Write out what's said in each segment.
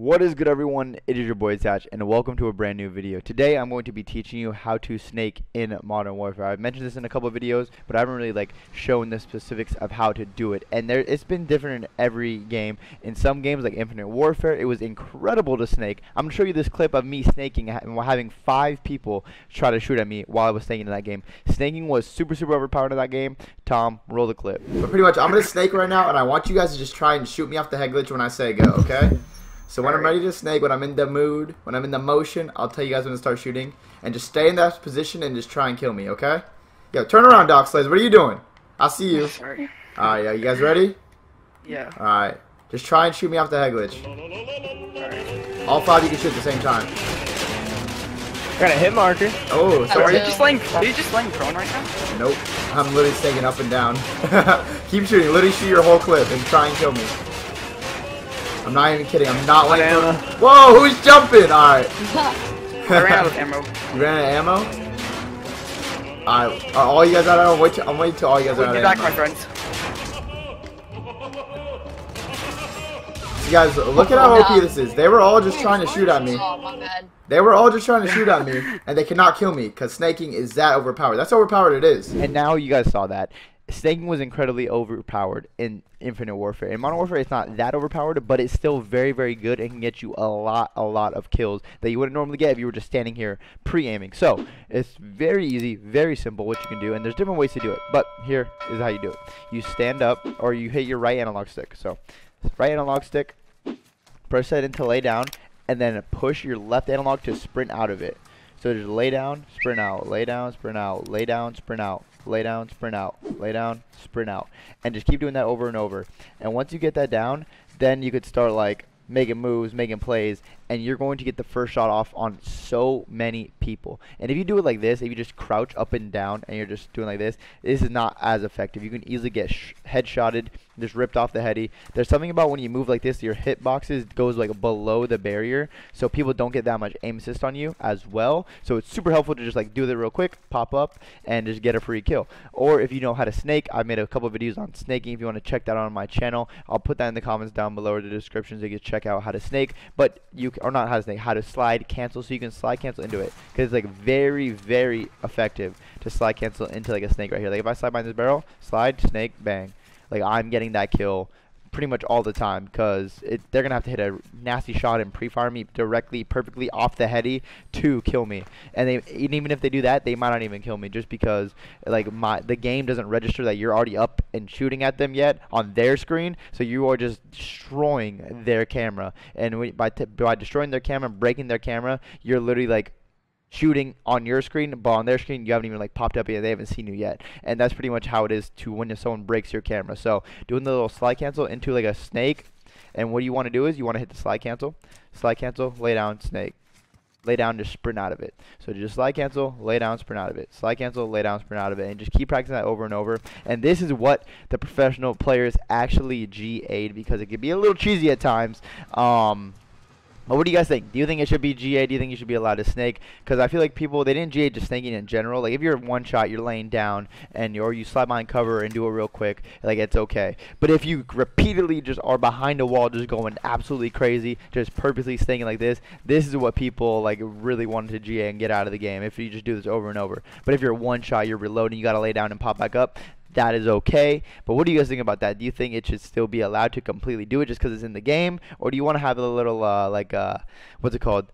What is good everyone, it is your boy Attach and welcome to a brand new video. Today I'm going to be teaching you how to snake in Modern Warfare. I've mentioned this in a couple videos, but I haven't really like shown the specifics of how to do it. And there it's been different in every game. In some games like Infinite Warfare, it was incredible to snake. I'm going to show you this clip of me snaking and having five people try to shoot at me while I was snaking in that game. Snaking was super super overpowered in that game. Tom, roll the clip. But pretty much I'm going to snake right now and I want you guys to just try and shoot me off the head glitch when I say go, okay? So when I'm ready to snake, when I'm in the mood, when I'm in the motion, I'll tell you guys when to start shooting. And just stay in that position and just try and kill me, okay? Yo, turn around, Doc Slays. What are you doing? I'll see you. Sorry. Alright, yeah, you guys ready? Yeah. Alright. Just try and shoot me off the head glitch. Alright. All five you can shoot at the same time. Got a hit marker. Oh, So are you just laying are you just laying prone right now? Nope. I'm literally snaking up and down. Keep shooting. Literally shoot your whole clip and try and kill me. I'm not even kidding. I'm not like. Banana. Whoa! Who's jumping? All right. I ran out of ammo. You ran out of ammo? Alright, are all you guys out of ammo? Wait till, I'm waiting till all you guys are We'll out be of back, ammo. my friends. You guys, look at how OP this is. They were all just trying to shoot at me. Oh, my bad. They were all just trying to shoot at me, and they cannot kill me, because snaking is that overpowered. That's how overpowered it is. And now you guys saw that. Snaking was incredibly overpowered in Infinite Warfare. In Modern Warfare, it's not that overpowered, but it's still very, very good and can get you a lot, a lot of kills that you wouldn't normally get if you were just standing here pre-aiming. So, it's very easy, very simple what you can do, and there's different ways to do it. But here is how you do it. You stand up, or you hit your right analog stick. So, right analog stick, press it into lay down, and then push your left analog to sprint out of it. So just lay down, sprint out, lay down, sprint out, lay down, sprint out, lay down, sprint out, lay down, sprint out. And just keep doing that over and over. And once you get that down, then you could start like making moves, making plays, and you're going to get the first shot off on so many people. And if you do it like this, if you just crouch up and down and you're just doing like this, this is not as effective. You can easily get sh headshotted, just ripped off the heady. There's something about when you move like this, your hitboxes goes like below the barrier, so people don't get that much aim assist on you as well. So it's super helpful to just like do that real quick, pop up, and just get a free kill. Or if you know how to snake, I made a couple videos on snaking. If you want to check that out on my channel, I'll put that in the comments down below or the description so you can check out how to snake. But you or not how to snake, how to slide cancel, so you can slide cancel into it because it's like very very effective to slide cancel into like a snake right here. Like if I slide behind this barrel, slide snake bang, like I'm getting that kill pretty much all the time because they're gonna have to hit a nasty shot and pre-fire me directly perfectly off the heady to kill me. And they and even if they do that they might not even kill me just because like my the game doesn't register that you're already up and shooting at them yet on their screen so you are just destroying their camera. And when, by, by destroying their camera breaking their camera you're literally like shooting on your screen, but on their screen you haven't even like popped up yet. They haven't seen you yet, and that's pretty much how it is to when someone breaks your camera. So doing the little slide cancel into like a snake, and what you want to do is you want to hit the slide cancel, slide cancel, lay down, snake, lay down, just sprint out of it. So just slide cancel, lay down, sprint out of it, slide cancel, lay down, sprint out of it, and just keep practicing that over and over. And this is what the professional players actually GA'd because it can be a little cheesy at times. Um, but what do you guys think? Do you think it should be GA? Do you think you should be allowed to snake? Because I feel like people they didn't GA just snaking in general. Like if you're one shot, you're laying down, and or you slide behind cover and do it real quick, like it's okay. But if you repeatedly just are behind a wall, just going absolutely crazy, just purposely staying like this, this is what people like really wanted to GA and get out of the game. If you just do this over and over. But if you're one shot, you're reloading, you gotta lay down and pop back up that is okay. But what do you guys think about that? Do you think it should still be allowed to completely do it just because it's in the game, or do you want to have a little uh, like uh, what's it called?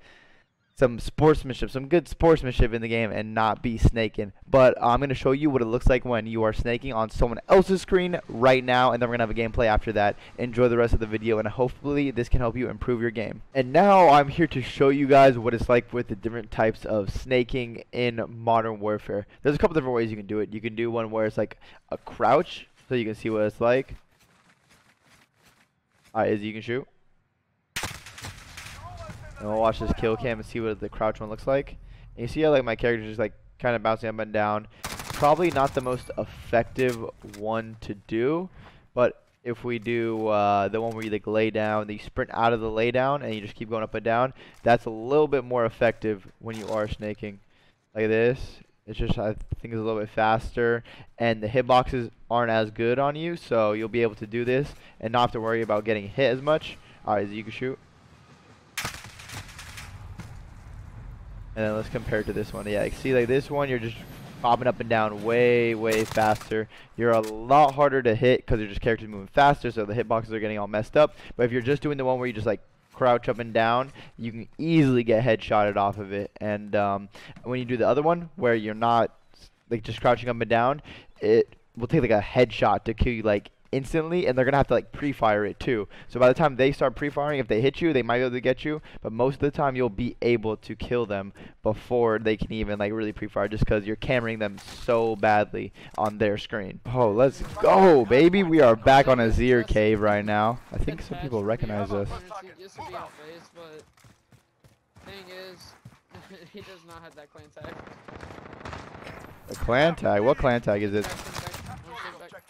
Some sportsmanship, some good sportsmanship in the game, and not be snaking. But uh, I'm gonna show you what it looks like when you are snaking on someone else's screen right now, and then we're gonna have a gameplay after that. Enjoy the rest of the video, and hopefully this can help you improve your game. And now I'm here to show you guys what it's like with the different types of snaking in Modern Warfare. There's a couple different ways you can do it. You can do one where it's like a crouch, so you can see what it's like. Alright, Izzy, you can shoot. And we'll watch this kill cam and see what the crouch one looks like. And you see how like my character's just like kind of bouncing up and down. Probably not the most effective one to do, but if we do uh, the one where you like lay down, you sprint out of the lay down and you just keep going up and down, that's a little bit more effective when you are snaking. Like this, it's just I think it's a little bit faster, and the hitboxes aren't as good on you, so you'll be able to do this and not have to worry about getting hit as much. Alright, you can shoot. And then let's compare it to this one. Yeah, like, see, like this one, you're just bobbing up and down way, way faster. You're a lot harder to hit because you're just characters moving faster, so the hitboxes are getting all messed up. But if you're just doing the one where you just like crouch up and down, you can easily get headshotted off of it. And um, when you do the other one where you're not like just crouching up and down, it will take like a headshot to kill you like instantly and they're gonna have to like pre-fire it too. So by the time they start pre-firing if they hit you they might be able to get you but most of the time you'll be able to kill them before they can even like really pre-fire just because you're cameraing them so badly on their screen. Oh let's go baby. We are back on a Azhir cave right now. I think some people recognize us. Used to be on base, but thing is, he does not have that clan tag. a clan tag? What clan tag is it Back in, back- one thing back-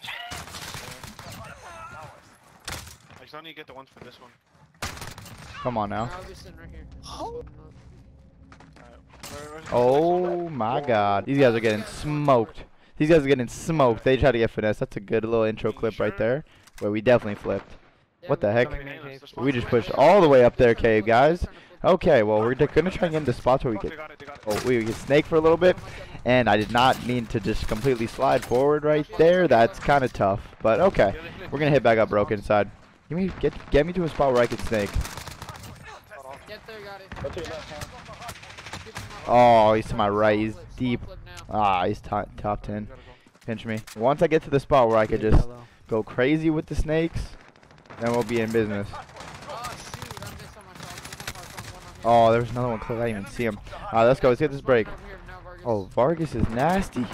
I just need to get the ones for this one. come on now I'll be sitting right here. Oh. Alright, where- where's oh the Oh my god. These guys are getting smoked. These guys are getting smoked. They try to get finesse. That's a good little intro clip right there. Where we definitely flipped. What the heck? Hey, hey, let's We just pushed all the way up there, cave guys. Okay, well we're gonna try and get into spots where we oh, Fuck, can they got it, they got it. oh, we can snake for a little bit. And I did not mean to just completely slide forward right there. That's kind of tough. But okay. We're gonna hit back up broken side. Give me get get me to a spot where I can snake. Get there, got it. Keep him up. Oh, he's to my right. He's Small flip, small deep. Ah, he's top top ten. Pinch me. Once I get to the spot where I could just go crazy with the snakes, then we'll be in business. Oh. Oh, there's another one close. I didn't even see him. Alright, let's go. Let's get this break. Over here now, Vargas. Oh, Vargas is nasty.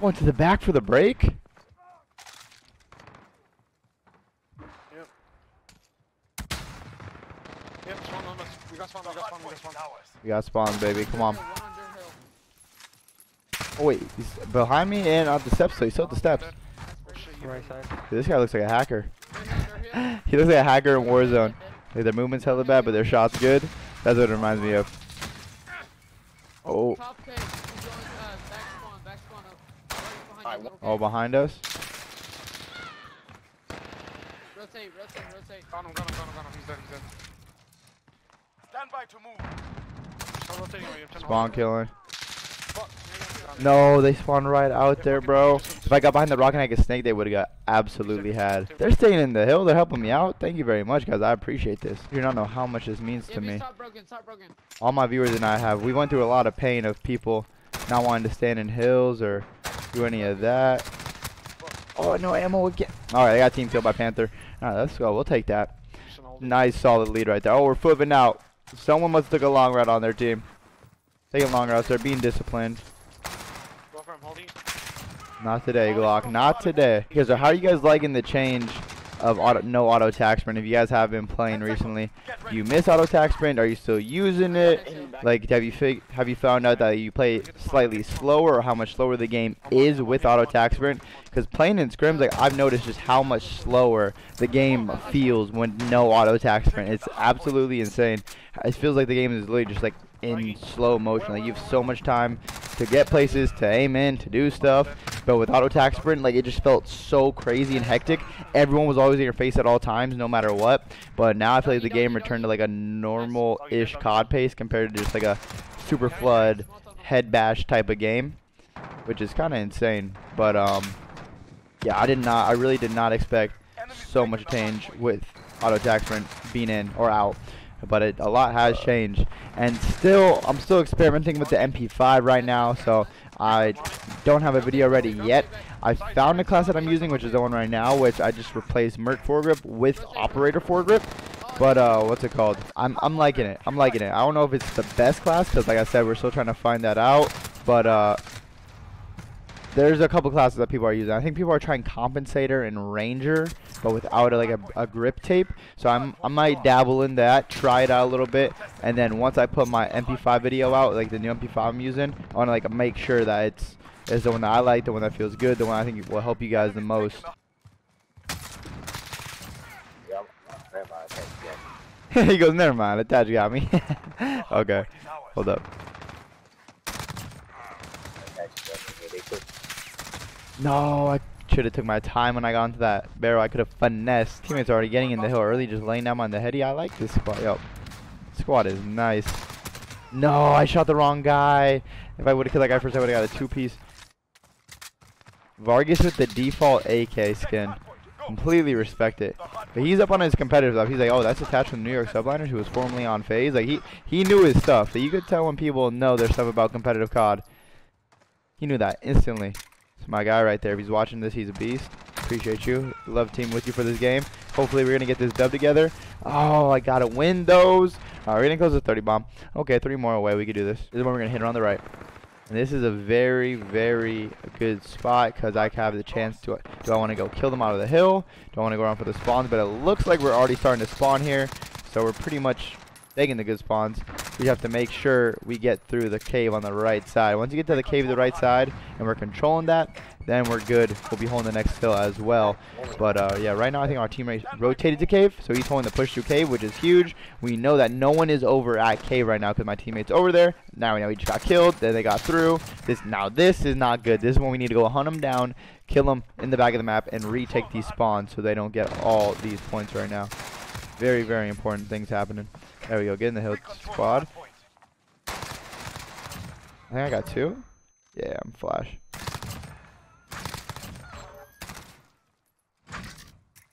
Going to the back for the break? Yep, spawn on us. We got spawn, we got spawn, we got spawn. We got spawn, baby. Come on. One under hill. Oh, wait. He's behind me and on the steps, so he's still at the steps. Shit, you Right side. Dude, this guy looks like a hacker. Right here, right here. He looks like a hacker in Warzone. Like, their movement's hella bad, but their shot's good. That's what it reminds me of. Oh, Top cave. He's going, back spawn, back spawn up. Right behind oh, behind us. Rotate, rotate, rotate. Got him, got him, got him, got him. He's dead, he's dead. Stand by to move. Start rotating away, I'm trying to Spawn hold him. killing. No, they spawned right out there, bro. If I got behind the rock and I could snake, they would have got absolutely had. They're staying in the hill. They're helping me out. Thank you very much, guys. I appreciate this. You don't know how much this means to me. top broken, top broken. All my viewers and I have. We went through a lot of pain of people not wanting to stand in hills or do any of that. Oh, no ammo again. All right, I got team killed by Panther. All right, let's go. We'll take that. Just gonna hold him. Nice, solid lead right there. Oh, we're flipping out. Someone must have took a long route on their team. Taking long routes. They're being disciplined. Go for him, holding. Not today, Glock. Not today. Because how are you guys liking the change of auto, no auto attack sprint? If you guys have been playing recently, do you miss auto attack sprint? Are you still using it? Like, have you fig- have you found out that you play slightly slower, or how much slower the game is with auto attack sprint? Because playing in scrims, like I've noticed just how much slower the game feels when no auto attack sprint. It's absolutely insane. It feels like the game is literally just like in slow motion. Like you have so much time to get places, to aim in, to do stuff. But with auto attack sprint, like it just felt so crazy and hectic. Everyone was always in your face at all times, no matter what. But now I feel like the game returned to like a normal-ish COD pace compared to just like a super flood head bash type of game, which is kind of insane. But um, yeah, I did not. I really did not expect so much change with auto attack sprint being in or out. But it, a lot has changed, and still, I'm still experimenting with the MP5 right now. So I don't have a video ready yet. I found a class that I'm using, which is the one right now, which I just replaced Merc foregrip with Operator foregrip. But uh, what's it called? I'm I'm liking it. I'm liking it. I don't know if it's the best class, cause like I said, we're still trying to find that out. But uh, there's a couple classes that people are using. I think people are trying Compensator and Ranger, but without like a, a grip tape. So I'm I might dabble in that, try it out a little bit, and then once I put my MP5 video out, like the new MP5 I'm using, I want to like make sure that it's is the one that I like, the one that feels good, the one I think will help you guys the most. he goes, never mind, attach got me. okay, hold up. No, I should have took my time when I got into that barrel. I could have finessed. Teammates already getting in the hill early, just laying down on the heady. I like this squad. Yo, squad is nice. No, I shot the wrong guy. If I would have killed that guy first, I would have got a two-piece. Vargas with the default AK skin. Completely respect it. But he's up on his competitive stuff. He's like, oh, that's Attach from the New York Subliners, who was formerly on FaZe. Like he he knew his stuff. So you could tell when people know their stuff about competitive COD. He knew that instantly. It's my guy right there. If he's watching this, he's a beast. Appreciate you. Love team with you for this game. Hopefully we're gonna get this dub together. Oh, I gotta win those. All right, we're gonna close the 30 bomb. Okay, three more away. We can do this. This is when we're gonna hit it on the right. And this is a very, very good spot because I have the chance to. Do I want to go kill them out of the hill? Do I want to go around for the spawns? But it looks like we're already starting to spawn here. So we're pretty much taking the good spawns. We have to make sure we get through the cave on the right side. Once you get to the cave the right side and we're controlling that, then we're good. We'll be holding the next hill as well. But uh, yeah, right now I think our teammate rotated to cave, so he's holding the push through cave, which is huge. We know that no one is over at cave right now because my teammate's over there. Now we know he just got killed. Then they got through. This now this is not good. This is when we need to go hunt them down, kill them in the back of the map, and retake these spawns so they don't get all these points right now. Very very important things happening. There we go. Get in the hill squad. I think I got two. Yeah, I'm flash.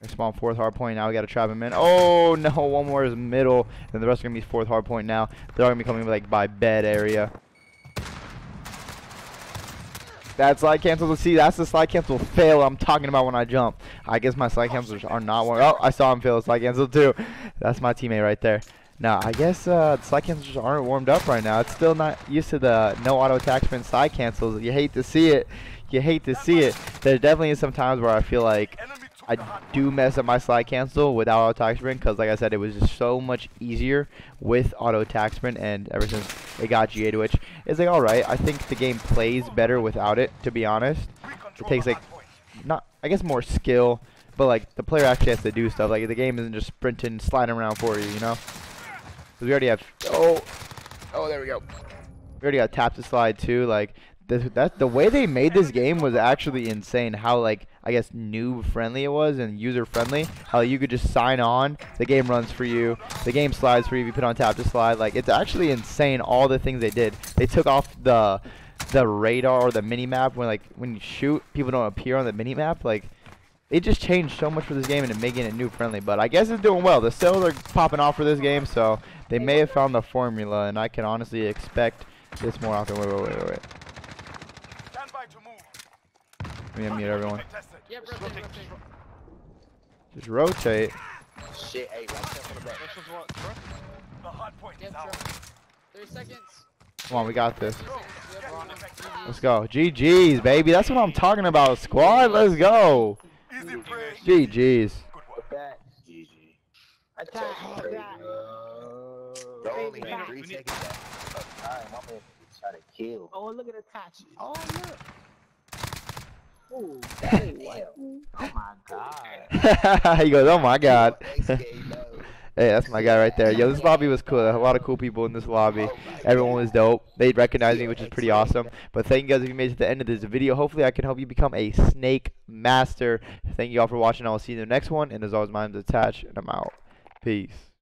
I spawn fourth hard point. Now we got to trap him in. Oh no, one more is middle. And the rest are gonna be fourth hard point now. They're all gonna be coming like by bed area. That slide cancel. See, that's the slide cancel fail I'm talking about when I jump. I guess my slide cancels are not one. Oh, I saw him fail slide cancel too. That's my teammate right there. Now, I guess uh, the slide cancels aren't warmed up right now. It's still not used to the no auto attack sprint slide cancels. You hate to see it. You hate to see it. There definitely is some times where I feel like I do mess up my slide cancel without auto attack sprint because, like I said, it was just so much easier with auto attack sprint. And ever since it got GA to which is like, all right, I think the game plays better without it. To be honest, it takes like not, I guess, more skill, but like the player actually has to do stuff. Like the game isn't just sprinting, sliding around for you, you know. We already have. Oh, oh, there we go. We already got tap to slide too. Like this, that the way they made this game was actually insane. How like I guess noob friendly it was and user friendly. How you could just sign on, the game runs for you, the game slides for you if you put on tap to slide. Like it's actually insane all the things they did. They took off the the radar or the mini map when like when you shoot, people don't appear on the mini map. Like they just changed so much for this game and making it noob friendly. But I guess it's doing well. The sales are popping off for this game, so they may have found the formula, and I can honestly expect this more often. Wait, wait, wait, wait, wait. Stand by to move. Let me unmute everyone. Tested. Rotate, rotate. Just rotate. Shit, hey, watch out for the back. This is what. The hard point is out. Thirty seconds. Come on, we got this. Thirty seconds. Yep, run. Let's go. GG's, baby. That's what I'm talking about, squad. Let's go. Easy. GG's. Good work. Back. GG. Attack, attack. Bro, only had three seconds left of time. My man try to kill. Oh, look at the touch. Oh, look. Ooh, Damn. oh my god. he goes, oh my god. Next game, though. Hey, that's my guy right there. Yo, this lobby was cool. A lot of cool people in this lobby. Everyone was dope. They recognized me, which is pretty awesome. But thank you guys if you made it to the end of this video. Hopefully, I can help you become a snake master. Thank you all for watching. I will see you in the next one. And as always, my name's Attach, and I'm out. Peace.